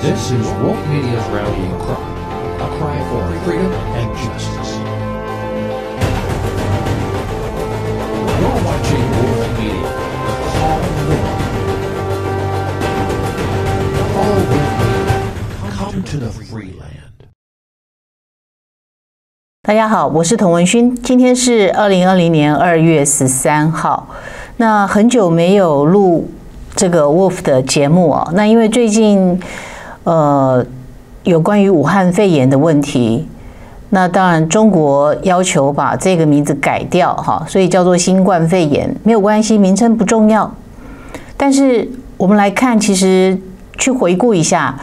This is Woke Media's rallying cry, a cry for freedom and justice. You're watching Woke Media, the call war. Follow Woke Media. Come to the free land. 大家好，我是童文勋，今天是二零二零年二月十三号。那很久没有录这个 Wolf 的节目哦。那因为最近呃有关于武汉肺炎的问题，那当然中国要求把这个名字改掉哈，所以叫做新冠肺炎，没有关系，名称不重要。但是我们来看，其实去回顾一下，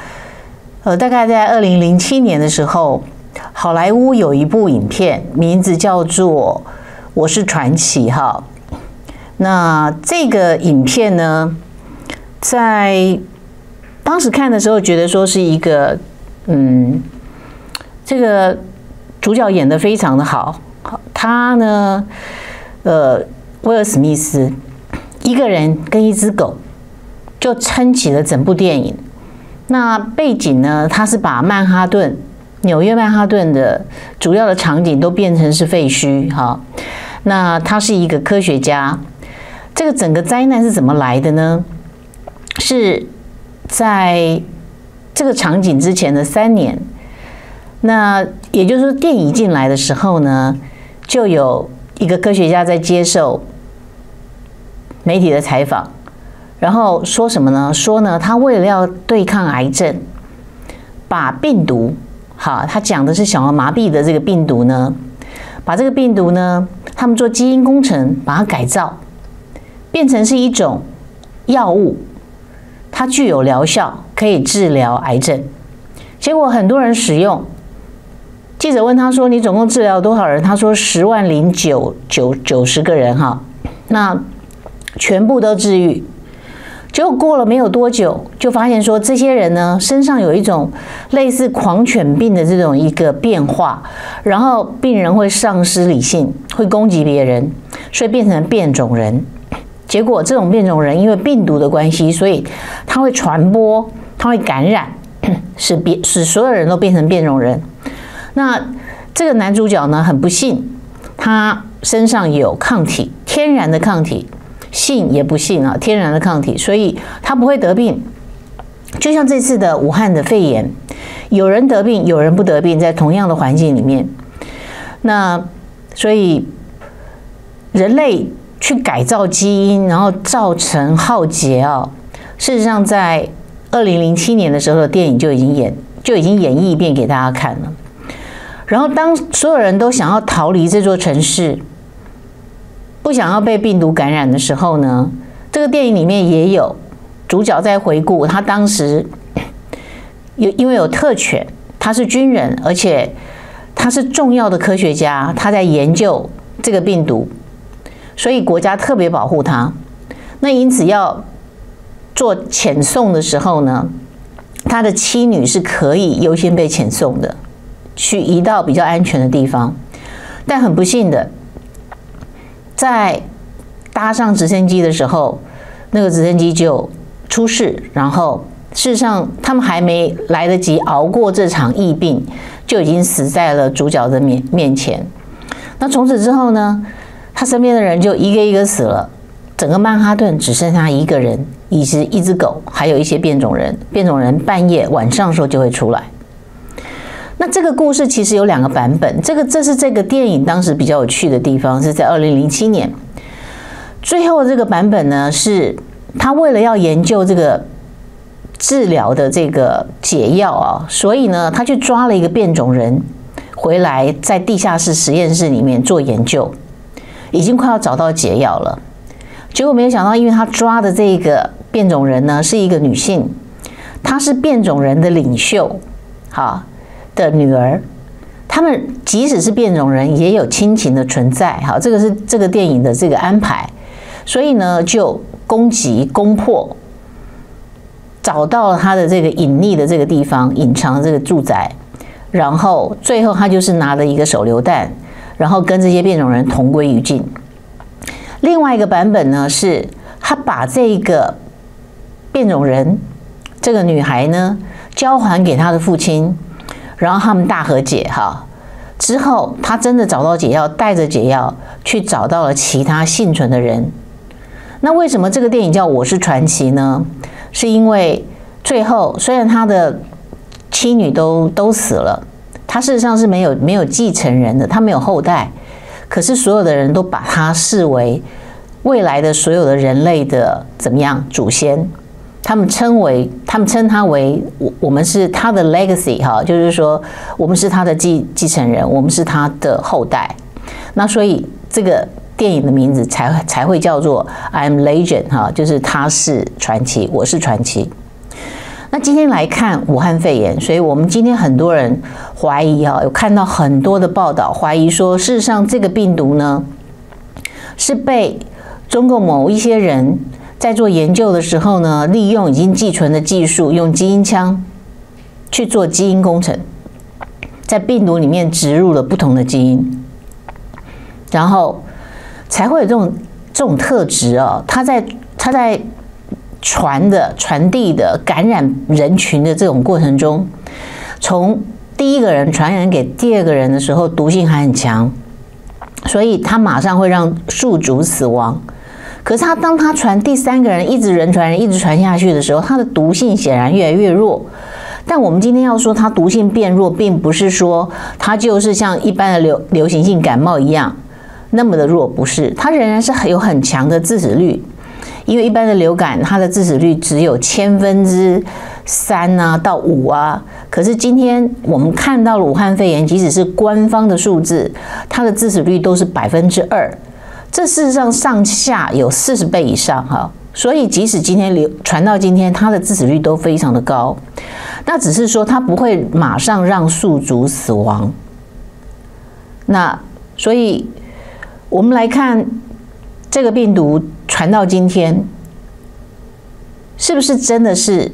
呃，大概在二零零七年的时候。好莱坞有一部影片，名字叫做《我是传奇》哈。那这个影片呢，在当时看的时候，觉得说是一个，嗯，这个主角演的非常的好。他呢，呃，威尔史密斯一个人跟一只狗就撑起了整部电影。那背景呢，他是把曼哈顿。纽约曼哈顿的主要的场景都变成是废墟，哈。那他是一个科学家。这个整个灾难是怎么来的呢？是在这个场景之前的三年。那也就是说，电影进来的时候呢，就有一个科学家在接受媒体的采访，然后说什么呢？说呢，他为了要对抗癌症，把病毒。好，他讲的是小儿麻痹的这个病毒呢，把这个病毒呢，他们做基因工程，把它改造，变成是一种药物，它具有疗效，可以治疗癌症。结果很多人使用，记者问他说：“你总共治疗多少人？”他说：“十万零九九九十个人。”哈，那全部都治愈。结果过了没有多久，就发现说这些人呢身上有一种类似狂犬病的这种一个变化，然后病人会丧失理性，会攻击别人，所以变成变种人。结果这种变种人因为病毒的关系，所以他会传播，他会感染，使别使所有人都变成变种人。那这个男主角呢很不幸，他身上有抗体，天然的抗体。信也不信啊，天然的抗体，所以他不会得病。就像这次的武汉的肺炎，有人得病，有人不得病，在同样的环境里面。那所以人类去改造基因，然后造成浩劫啊。事实上，在二零零七年的时候，的电影就已经演就已经演绎一遍给大家看了。然后，当所有人都想要逃离这座城市。不想要被病毒感染的时候呢，这个电影里面也有主角在回顾他当时有因为有特权，他是军人，而且他是重要的科学家，他在研究这个病毒，所以国家特别保护他。那因此要做遣送的时候呢，他的妻女是可以优先被遣送的，去移到比较安全的地方，但很不幸的。在搭上直升机的时候，那个直升机就出事，然后事实上他们还没来得及熬过这场疫病，就已经死在了主角的面面前。那从此之后呢，他身边的人就一个一个死了，整个曼哈顿只剩下一个人，以及一只狗，还有一些变种人。变种人半夜晚上的时候就会出来。那这个故事其实有两个版本，这个这是这个电影当时比较有趣的地方，是在二零零七年，最后这个版本呢，是他为了要研究这个治疗的这个解药啊，所以呢，他去抓了一个变种人回来，在地下室实验室里面做研究，已经快要找到解药了，结果没有想到，因为他抓的这个变种人呢是一个女性，她是变种人的领袖，好。的女儿，他们即使是变种人，也有亲情的存在。好，这个是这个电影的这个安排。所以呢，就攻击攻破，找到了他的这个隐匿的这个地方，隐藏这个住宅。然后最后他就是拿了一个手榴弹，然后跟这些变种人同归于尽。另外一个版本呢，是他把这个变种人，这个女孩呢。交还给他的父亲，然后他们大和解哈。之后他真的找到解药，带着解药去找到了其他幸存的人。那为什么这个电影叫《我是传奇》呢？是因为最后虽然他的妻女都都死了，他事实上是没有没有继承人的，他没有后代。可是所有的人都把他视为未来的所有的人类的怎么样祖先？他们称为他们称他为我我们是他的 legacy 哈，就是说我们是他的继继承人，我们是他的后代。那所以这个电影的名字才才会叫做 I'm Legend 哈，就是他是传奇，我是传奇。那今天来看武汉肺炎，所以我们今天很多人怀疑啊，有看到很多的报道，怀疑说事实上这个病毒呢是被中国某一些人在做研究的时候呢，利用已经寄存的技术，用基因枪去做基因工程，在病毒里面植入了不同的基因，然后才会有这种这种特质啊，它在它在。传的、传递的、感染人群的这种过程中，从第一个人传染给第二个人的时候，毒性还很强，所以他马上会让宿主死亡。可是他当他传第三个人，一直人传人，一直传下去的时候，他的毒性显然越来越弱。但我们今天要说它毒性变弱，并不是说它就是像一般的流流行性感冒一样那么的弱，不是，它仍然是很有很强的致死率。因为一般的流感，它的致死率只有千分之三啊到五啊，可是今天我们看到了武汉肺炎，即使是官方的数字，它的致死率都是百分之二，这事实上上下有四十倍以上哈。所以即使今天流传到今天，它的致死率都非常的高，那只是说它不会马上让宿主死亡。那所以我们来看这个病毒。传到今天，是不是真的是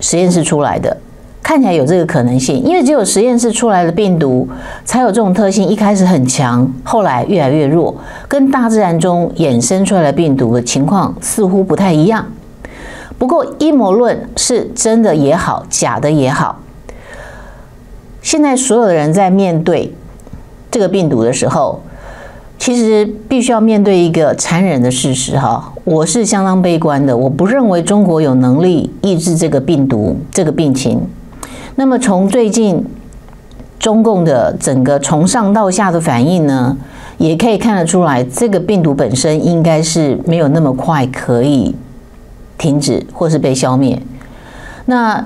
实验室出来的？看起来有这个可能性，因为只有实验室出来的病毒才有这种特性，一开始很强，后来越来越弱，跟大自然中衍生出来的病毒的情况似乎不太一样。不过阴谋论是真的也好，假的也好，现在所有的人在面对这个病毒的时候。其实必须要面对一个残忍的事实哈，我是相当悲观的，我不认为中国有能力抑制这个病毒这个病情。那么从最近中共的整个从上到下的反应呢，也可以看得出来，这个病毒本身应该是没有那么快可以停止或是被消灭。那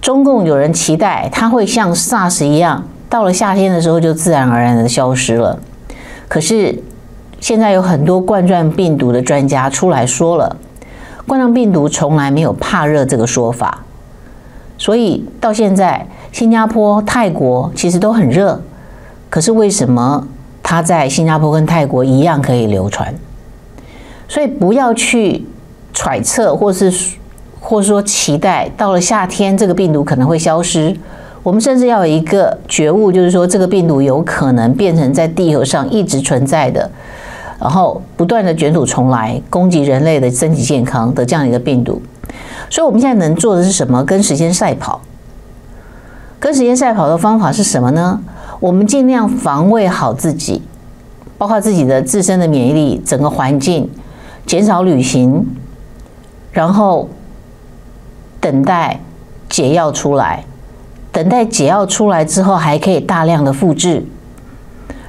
中共有人期待它会像 SARS 一样，到了夏天的时候就自然而然的消失了。可是，现在有很多冠状病毒的专家出来说了，冠状病毒从来没有怕热这个说法。所以到现在，新加坡、泰国其实都很热，可是为什么它在新加坡跟泰国一样可以流传？所以不要去揣测，或是或说期待，到了夏天这个病毒可能会消失。我们甚至要有一个觉悟，就是说这个病毒有可能变成在地球上一直存在的，然后不断的卷土重来，攻击人类的身体健康的这样一个病毒。所以我们现在能做的是什么？跟时间赛跑。跟时间赛跑的方法是什么呢？我们尽量防卫好自己，包括自己的自身的免疫力，整个环境，减少旅行，然后等待解药出来。等待解药出来之后，还可以大量的复制，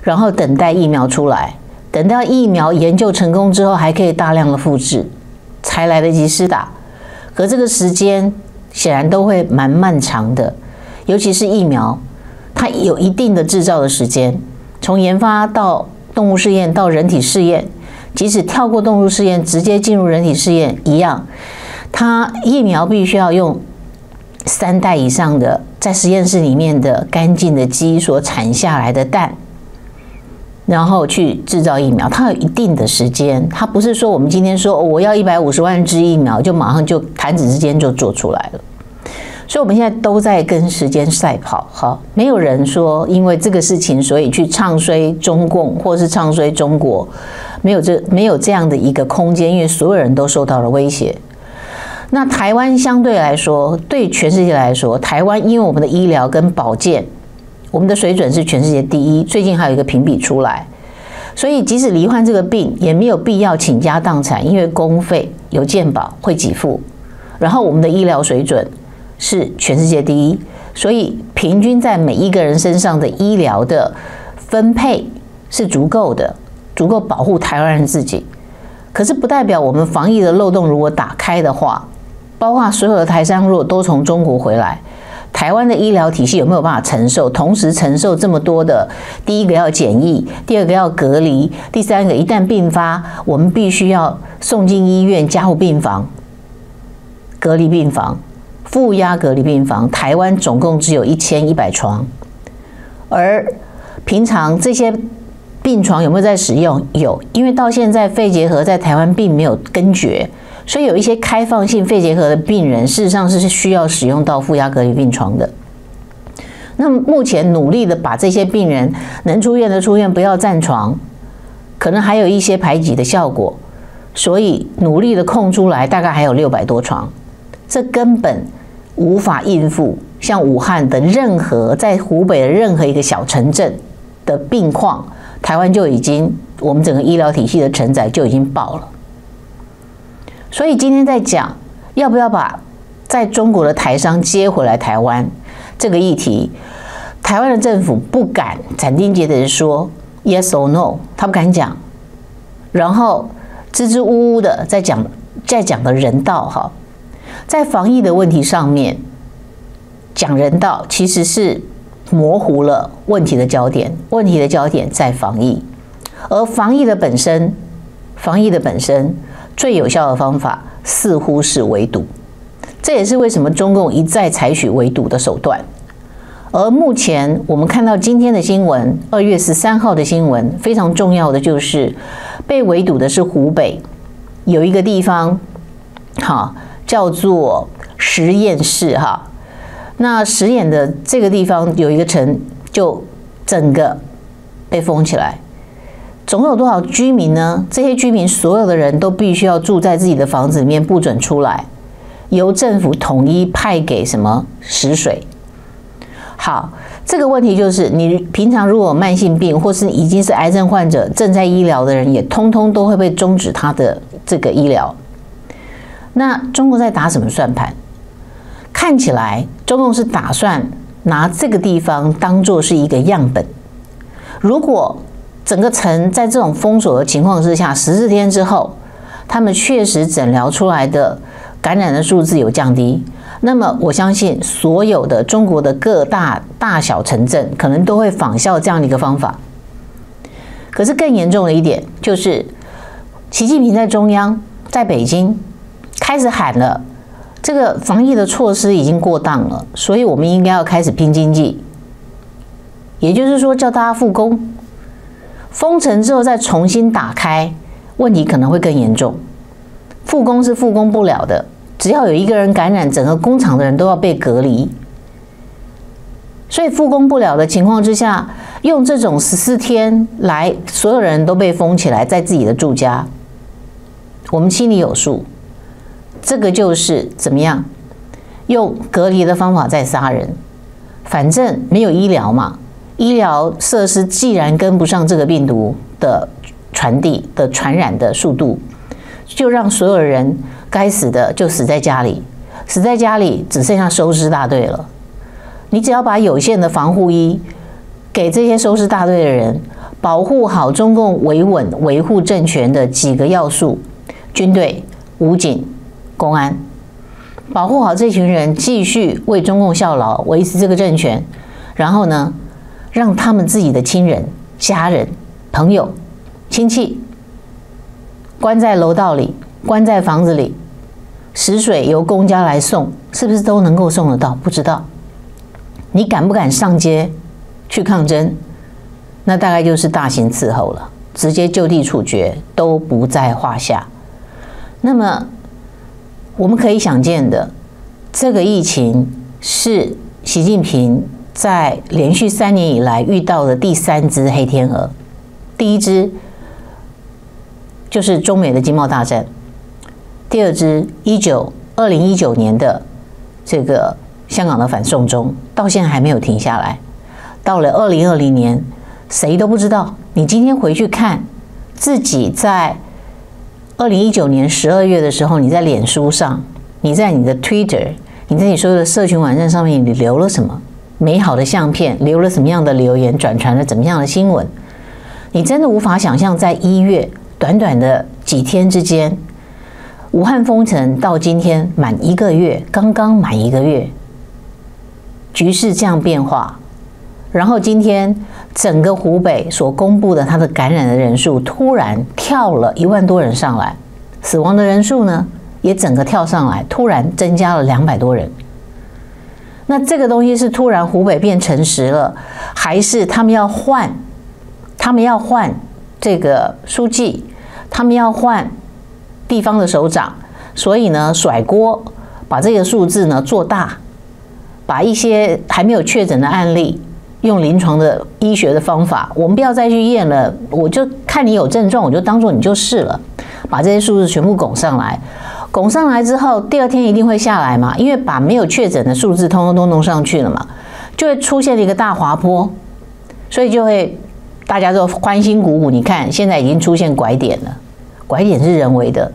然后等待疫苗出来，等到疫苗研究成功之后，还可以大量的复制，才来得及施打。可这个时间显然都会蛮漫长的，尤其是疫苗，它有一定的制造的时间，从研发到动物试验到人体试验，即使跳过动物试验直接进入人体试验一样，它疫苗必须要用。三代以上的在实验室里面的干净的鸡所产下来的蛋，然后去制造疫苗，它有一定的时间，它不是说我们今天说我要一百五十万支疫苗，就马上就弹指之间就做出来了。所以我们现在都在跟时间赛跑，哈，没有人说因为这个事情所以去唱衰中共或是唱衰中国，没有这没有这样的一个空间，因为所有人都受到了威胁。那台湾相对来说，对全世界来说，台湾因为我们的医疗跟保健，我们的水准是全世界第一。最近还有一个评比出来，所以即使罹患这个病，也没有必要倾家荡产，因为公费有健保会给付。然后我们的医疗水准是全世界第一，所以平均在每一个人身上的医疗的分配是足够的，足够保护台湾人自己。可是不代表我们防疫的漏洞如果打开的话，包括所有的台商如果都从中国回来，台湾的医疗体系有没有办法承受？同时承受这么多的，第一个要检疫，第二个要隔离，第三个一旦病发，我们必须要送进医院加护病房、隔离病房、负压隔离病房。台湾总共只有一千一百床，而平常这些。病床有没有在使用？有，因为到现在肺结核在台湾并没有根绝，所以有一些开放性肺结核的病人，事实上是需要使用到负压隔离病床的。那么目前努力的把这些病人能出院的出院，不要占床，可能还有一些排挤的效果，所以努力的空出来，大概还有六百多床，这根本无法应付像武汉的任何在湖北的任何一个小城镇的病况。台湾就已经，我们整个医疗体系的承载就已经爆了。所以今天在讲要不要把在中国的台商接回来台湾这个议题，台湾的政府不敢斩钉截铁的说 yes or no，他不敢讲，然后支支吾吾的在讲，在讲的人道哈，在防疫的问题上面讲人道其实是。模糊了问题的焦点，问题的焦点在防疫，而防疫的本身，防疫的本身最有效的方法似乎是围堵，这也是为什么中共一再采取围堵的手段。而目前我们看到今天的新闻，二月十三号的新闻非常重要的就是被围堵的是湖北有一个地方，哈叫做十堰市哈。那十堰的这个地方有一个城，就整个被封起来。总有多少居民呢？这些居民所有的人都必须要住在自己的房子里面，不准出来，由政府统一派给什么食水。好，这个问题就是，你平常如果有慢性病或是已经是癌症患者，正在医疗的人，也通通都会被终止他的这个医疗。那中国在打什么算盘？看起来中共是打算拿这个地方当做是一个样本。如果整个城在这种封锁的情况之下，十四天之后，他们确实诊疗出来的感染的数字有降低，那么我相信所有的中国的各大大小城镇可能都会仿效这样的一个方法。可是更严重的一点就是，习近平在中央在北京开始喊了。这个防疫的措施已经过当了，所以我们应该要开始拼经济，也就是说叫大家复工。封城之后再重新打开，问题可能会更严重。复工是复工不了的，只要有一个人感染，整个工厂的人都要被隔离。所以复工不了的情况之下，用这种十四天来，所有人都被封起来在自己的住家，我们心里有数。这个就是怎么样用隔离的方法在杀人，反正没有医疗嘛，医疗设施既然跟不上这个病毒的传递的传染的速度，就让所有人该死的就死在家里，死在家里只剩下收尸大队了。你只要把有限的防护衣给这些收尸大队的人，保护好中共维稳维护政权的几个要素：军队、武警。公安保护好这群人，继续为中共效劳，维持这个政权。然后呢，让他们自己的亲人、家人、朋友、亲戚关在楼道里，关在房子里，食水由公家来送，是不是都能够送得到？不知道。你敢不敢上街去抗争？那大概就是大刑伺候了，直接就地处决都不在话下。那么。我们可以想见的，这个疫情是习近平在连续三年以来遇到的第三只黑天鹅。第一只就是中美的经贸大战，第二只一九二零一九年的这个香港的反送中，到现在还没有停下来。到了二零二零年，谁都不知道。你今天回去看自己在二零一九年十二月的时候，你在脸书上，你在你的 Twitter，你在你所有的社群网站上面，你留了什么美好的相片，留了什么样的留言，转传了怎么样的新闻？你真的无法想象，在一月短短的几天之间，武汉封城到今天满一个月，刚刚满一个月，局势这样变化。然后今天整个湖北所公布的它的感染的人数突然跳了一万多人上来，死亡的人数呢也整个跳上来，突然增加了两百多人。那这个东西是突然湖北变诚实了，还是他们要换？他们要换这个书记，他们要换地方的首长，所以呢甩锅，把这个数字呢做大，把一些还没有确诊的案例。用临床的医学的方法，我们不要再去验了。我就看你有症状，我就当做你就是了，把这些数字全部拱上来。拱上来之后，第二天一定会下来嘛？因为把没有确诊的数字通通都弄上去了嘛，就会出现了一个大滑坡，所以就会大家都欢欣鼓舞。你看，现在已经出现拐点了，拐点是人为的，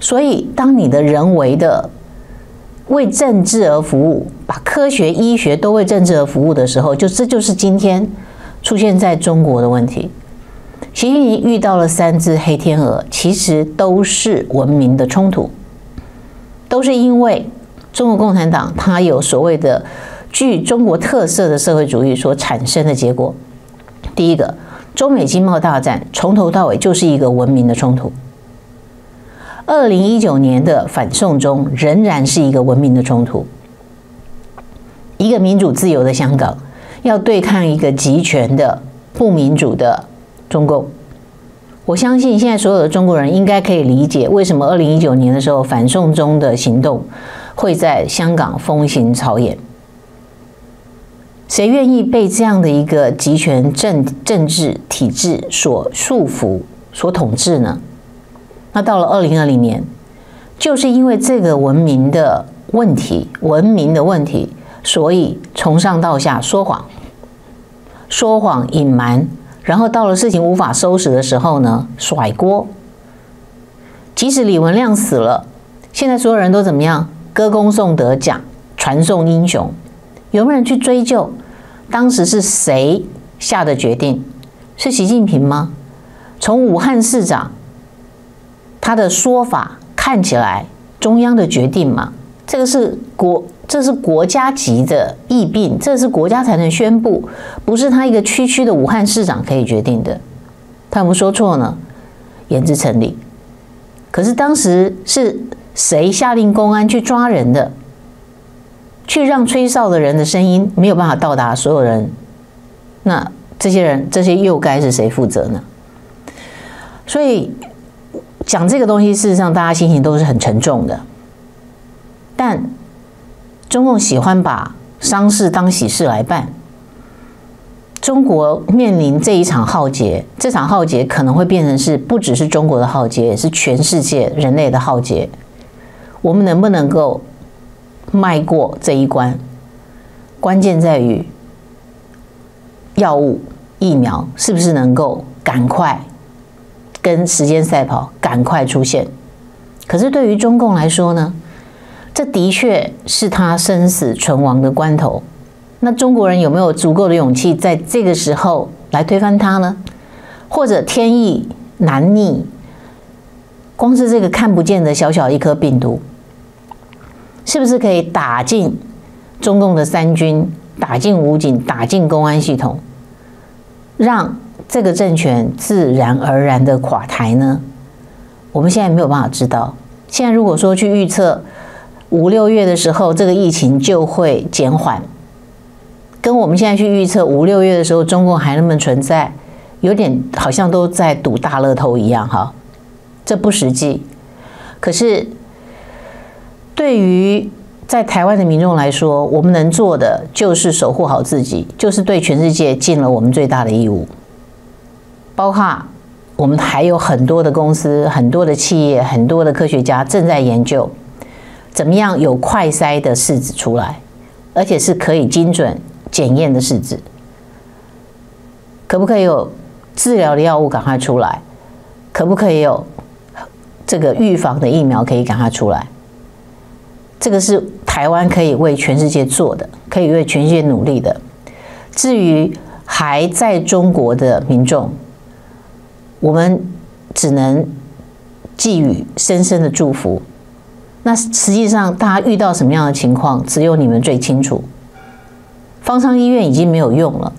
所以当你的人为的。为政治而服务，把科学、医学都为政治而服务的时候，就这就是今天出现在中国的问题。习近平遇到了三只黑天鹅，其实都是文明的冲突，都是因为中国共产党它有所谓的具中国特色的社会主义所产生的结果。第一个，中美经贸大战从头到尾就是一个文明的冲突。二零一九年的反送中仍然是一个文明的冲突，一个民主自由的香港要对抗一个集权的不民主的中共。我相信现在所有的中国人应该可以理解，为什么二零一九年的时候反送中的行动会在香港风行草野。谁愿意被这样的一个集权政政治体制所束缚、所统治呢？那到了二零二零年，就是因为这个文明的问题，文明的问题，所以从上到下说谎、说谎、隐瞒，然后到了事情无法收拾的时候呢，甩锅。即使李文亮死了，现在所有人都怎么样？歌功颂德，讲传颂英雄，有没有人去追究当时是谁下的决定？是习近平吗？从武汉市长。他的说法看起来中央的决定嘛，这个是国，这是国家级的疫病，这是国家才能宣布，不是他一个区区的武汉市长可以决定的。他有没有说错呢？言之成立。可是当时是谁下令公安去抓人的，去让吹哨的人的声音没有办法到达所有人？那这些人，这些又该是谁负责呢？所以。讲这个东西，事实上大家心情都是很沉重的。但中共喜欢把丧事当喜事来办。中国面临这一场浩劫，这场浩劫可能会变成是不只是中国的浩劫，也是全世界人类的浩劫。我们能不能够迈过这一关？关键在于药物、疫苗是不是能够赶快。跟时间赛跑，赶快出现。可是对于中共来说呢，这的确是他生死存亡的关头。那中国人有没有足够的勇气在这个时候来推翻他呢？或者天意难逆，光是这个看不见的小小一颗病毒，是不是可以打进中共的三军，打进武警，打进公安系统，让？这个政权自然而然的垮台呢？我们现在没有办法知道。现在如果说去预测五六月的时候这个疫情就会减缓，跟我们现在去预测五六月的时候中共还能不能存在，有点好像都在赌大乐透一样哈，这不实际。可是对于在台湾的民众来说，我们能做的就是守护好自己，就是对全世界尽了我们最大的义务。包括我们还有很多的公司、很多的企业、很多的科学家正在研究，怎么样有快筛的试纸出来，而且是可以精准检验的试纸？可不可以有治疗的药物赶快出来？可不可以有这个预防的疫苗可以赶快出来？这个是台湾可以为全世界做的，可以为全世界努力的。至于还在中国的民众，我们只能寄予深深的祝福。那实际上，大家遇到什么样的情况，只有你们最清楚。方舱医院已经没有用了，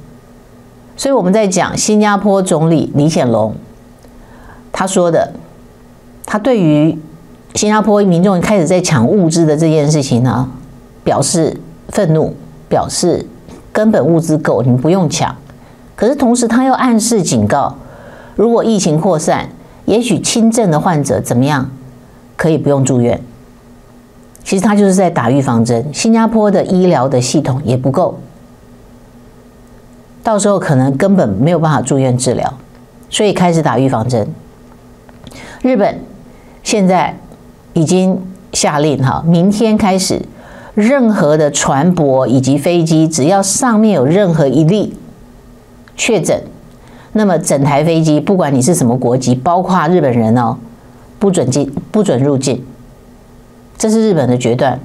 所以我们在讲新加坡总理李显龙他说的，他对于新加坡民众开始在抢物资的这件事情呢，表示愤怒，表示根本物资够，你们不用抢。可是同时，他又暗示警告，如果疫情扩散，也许轻症的患者怎么样，可以不用住院。其实他就是在打预防针。新加坡的医疗的系统也不够，到时候可能根本没有办法住院治疗，所以开始打预防针。日本现在已经下令哈，明天开始，任何的船舶以及飞机，只要上面有任何一例。确诊，那么整台飞机不管你是什么国籍，包括日本人哦，不准进，不准入境。这是日本的决断。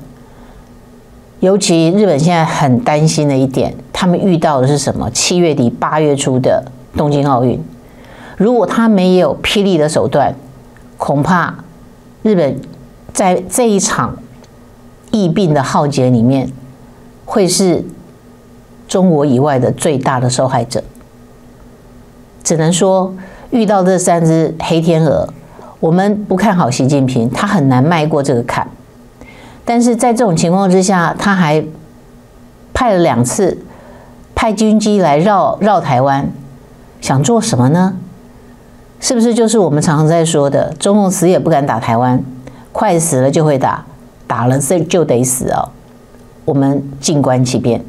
尤其日本现在很担心的一点，他们遇到的是什么？七月底八月初的东京奥运，如果他没有霹雳的手段，恐怕日本在这一场疫病的浩劫里面，会是中国以外的最大的受害者。只能说，遇到这三只黑天鹅，我们不看好习近平，他很难迈过这个坎。但是在这种情况之下，他还派了两次派军机来绕绕台湾，想做什么呢？是不是就是我们常常在说的，中共死也不敢打台湾，快死了就会打，打了这就得死哦。我们静观其变。